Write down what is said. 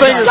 分是